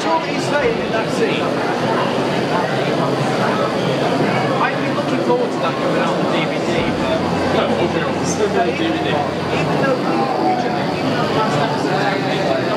saying in that scene. I've been looking forward to that coming out on the DVD. But no, it's still on DVD. Even though, last episode,